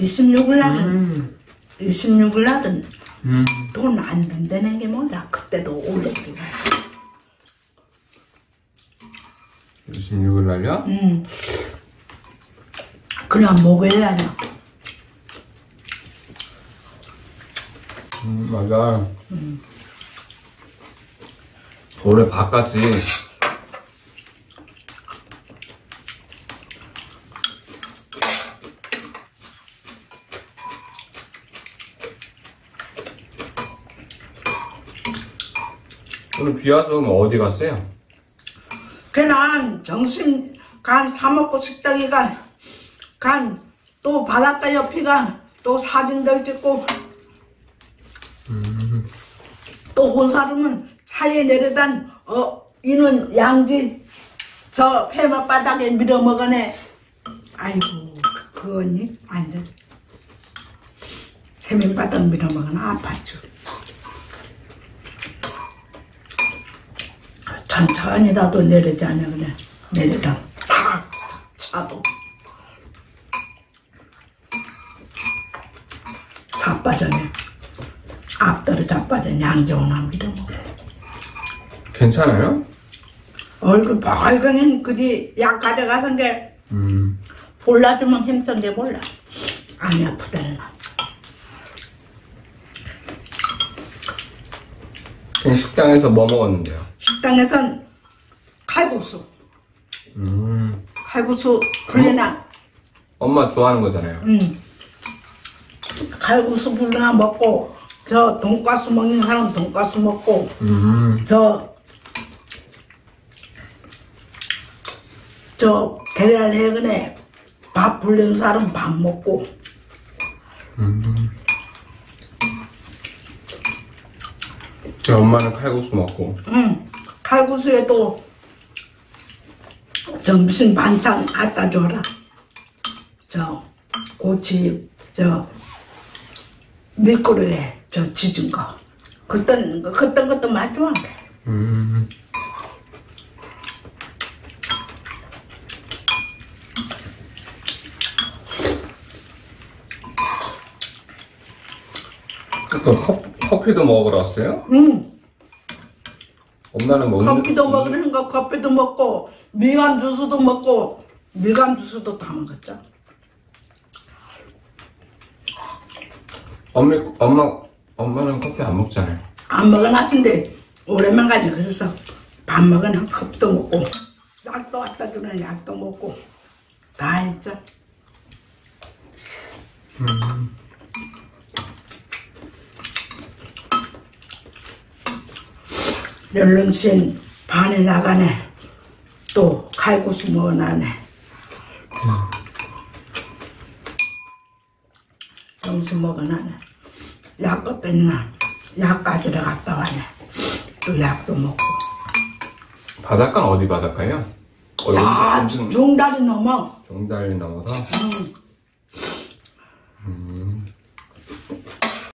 26일 날은 음. 26일 날은 음. 돈안 든다는 게 몰라. 그때도 올렸더라. 26일 날요? 음. 그냥 목요일 날이야. 음, 맞아. 올해 바꿨지. 오늘 비 와서 뭐 어디 갔어요? 그냥 정신 간 사먹고 식당에 간, 간, 또 바닷가 옆이가 또 사진들 찍고, 또 혼 사람은 차에 내려단, 어, 이는 양지, 저 폐막 바닥에 밀어먹으네. 아이고, 그- 그거니? 완전. 세면바닥 밀어먹으면 아파죠. 천천히 나도 내리자냐 그래. 내리다. 딱 차도. 다 빠져네. 앞다리 다 빠져 양정나 믿어먹어 괜찮아요? 얼굴 빨강한 그뒤 약 가져가선 게 음. 골라주면 힘쓴 게 몰라. 안 아프다는 거 그냥 식당에서 뭐 먹었는데요? 식당에선 칼국수 음. 칼국수 불리나 엄마 좋아하는 거잖아요. 응. 칼국수 불리나 먹고 저 돈가스 먹는 사람 돈가스 먹고 음. 저, 저, 계란 해근에 밥 불리는 사람 밥 먹고, 저 엄마는 칼국수 먹고. 응, 칼국수에 또, 저 무슨 반찬 갖다 줘라. 저, 고치, 저, 밀가루에 저 지진 거. 그땐, 그땐 것도 맛 좋아. 음. 또 커, 커피도 먹으러 왔어요? 응, 엄마는 먹는 커피도 먹는 거, 커피도 먹고, 미감 주스도 먹고, 미감 주스도 다 먹었죠. 엄마 엄마 엄마는 커피 안 먹잖아요. 안 먹어놨는데 오랜만 가지 그래서 밥 먹으나 컵도 먹고 약도 갖다 주는 약도 먹고 다 했죠. 멸lun신 반에 나가네. 또 칼국수 먹어나네. 점심 먹어나네. 약도 뺐나. 약 가지러 갔다 와네. 또 약도 먹고. 바닷가는 어디 바닷가요? 어디 자, 무슨 종다리 넘어. 종달리 넘어서 응.